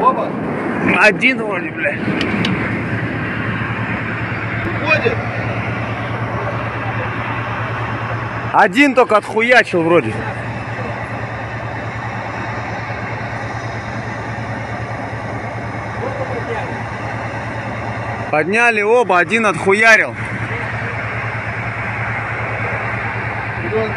Оба? Один вроде, бля. Уходит. Один только отхуячил вроде. Подняли оба, один отхуярил. Идем,